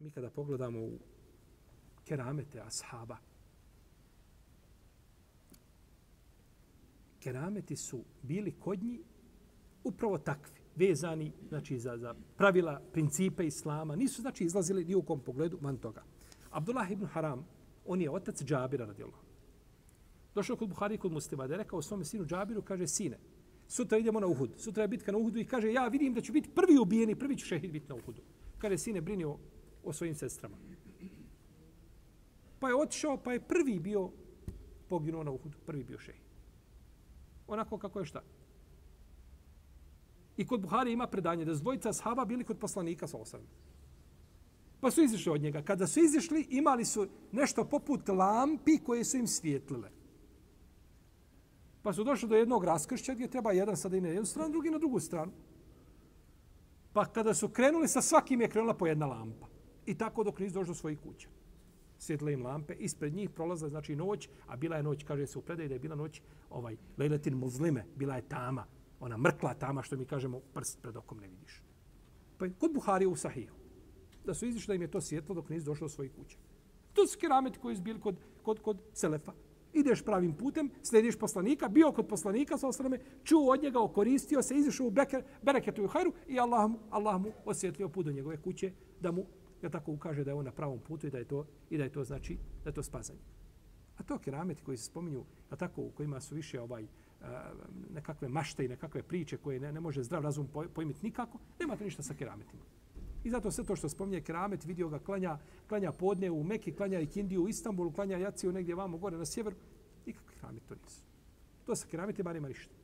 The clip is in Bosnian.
mi kada pogledamo u keramete ashaba, kerameti su bili kod njih upravo takvi, vezani znači, za, za pravila, principe islama. Nisu znači izlazili ni u kom pogledu van toga. Abdullah ibn Haram, on je otac Džabira radijallahu. Došao kod Buhari kod Muslima da je rekao svome sinu Džabiru, kaže, sine, sutra idemo na Uhud. Sutra je bitka na Uhudu i kaže, ja vidim da ću biti prvi ubijeni, prvi ću šehid biti na Uhudu. Kaže, sine, brini o, o svojim sestrama. Pa je otišao, pa je prvi bio poginuo na Uhudu, prvi bio šehid. Onako kako je šta. I kod Buhari ima predanje da zdvojica sahaba bili kod poslanika sa osam. Pa su izišli od njega. Kada su izišli, imali su nešto poput lampi koje su im svijetlile. Pa su došli do jednog raskršća gdje treba jedan sada i na jednu stranu, drugi na drugu stranu. Pa kada su krenuli, sa svakim je krenula po jedna lampa. I tako dok nisu došli do svojih kuća. Svjetle im lampe, ispred njih prolaza znači noć, a bila je noć, kaže se u predaj da je bila noć ovaj, lejletin muzlime, bila je tama, ona mrkla tama što mi kažemo prst pred okom ne vidiš. Pa je kod Buhari u Sahiju, da su izišli da im je to svjetlo dok nisu došli do svojih kuća. To su kerameti koji su bili kod, kod, kod Selefa ideš pravim putem, slediš poslanika, bio kod poslanika sa osrame, čuo od njega, okoristio se, izišao u beker, bereketu i hajru i Allah mu, Allah mu osvjetlio put do njegove kuće da mu ja tako ukaže da je on na pravom putu i da je to i da je to znači da je to spazanje. A to kerameti koji se spominju, a tako u kojima su više ovaj nekakve mašte i nekakve priče koje ne, ne može zdrav razum pojmiti nikako, nema to ništa sa kerametima. I zato sve to što spominje keramet, vidio ga klanja, klanja podne u Meki, klanja i u Istanbulu, klanja Jaciju negdje vamo gore na sjever. Nikakvi keramet to nisu. To sa kerametima nema ništa.